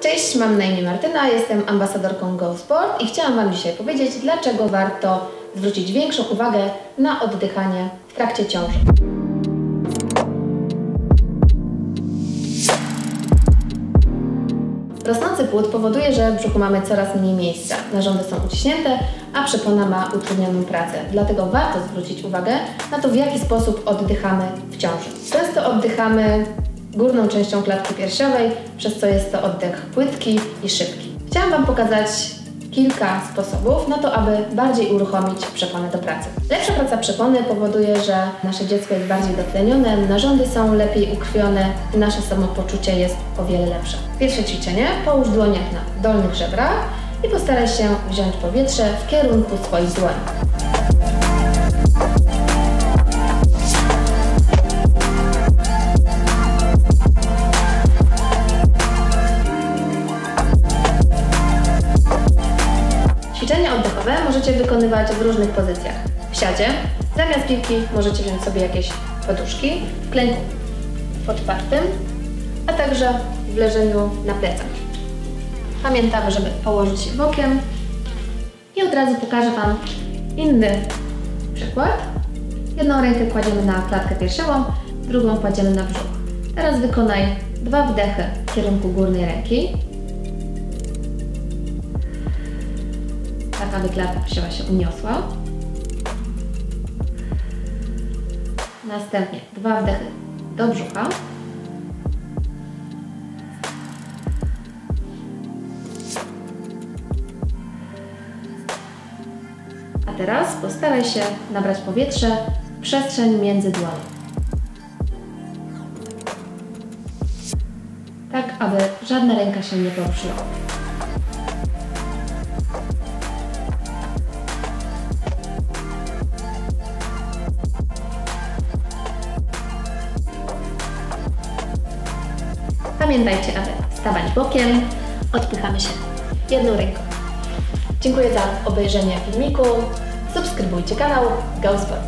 Cześć, mam na imię Martyna, jestem ambasadorką GoSport i chciałam Wam dzisiaj powiedzieć, dlaczego warto zwrócić większą uwagę na oddychanie w trakcie ciąży. Rosnący płód powoduje, że w brzuchu mamy coraz mniej miejsca. Narządy są uciśnięte, a przepona ma utrudnioną pracę. Dlatego warto zwrócić uwagę na to, w jaki sposób oddychamy w ciąży. Często oddychamy górną częścią klatki piersiowej, przez co jest to oddech płytki i szybki. Chciałam Wam pokazać kilka sposobów na to, aby bardziej uruchomić przeponę do pracy. Lepsza praca przepony powoduje, że nasze dziecko jest bardziej dotlenione, narządy są lepiej ukrwione i nasze samopoczucie jest o wiele lepsze. Pierwsze ćwiczenie. Połóż dłoniach na dolnych żebrach i postaraj się wziąć powietrze w kierunku swoich dłoni. Ćwiczenia oddechowe możecie wykonywać w różnych pozycjach. W siadzie, zamiast piłki możecie wziąć sobie jakieś poduszki, w klęku otwartym, a także w leżeniu na plecach. Pamiętamy, żeby położyć się bokiem i od razu pokażę Wam inny przykład. Jedną rękę kładziemy na klatkę piersiową, drugą kładziemy na brzuch. Teraz wykonaj dwa wdechy w kierunku górnej ręki tak aby klatka piersiowa się uniosła. Następnie dwa wdechy do brzucha. A teraz postaraj się nabrać powietrze w przestrzeń między dłoni. Tak, aby żadna ręka się nie poruszyła. Pamiętajcie, aby stawać bokiem, odpychamy się jedną ręką. Dziękuję za obejrzenie filmiku. Subskrybujcie kanał GoSport.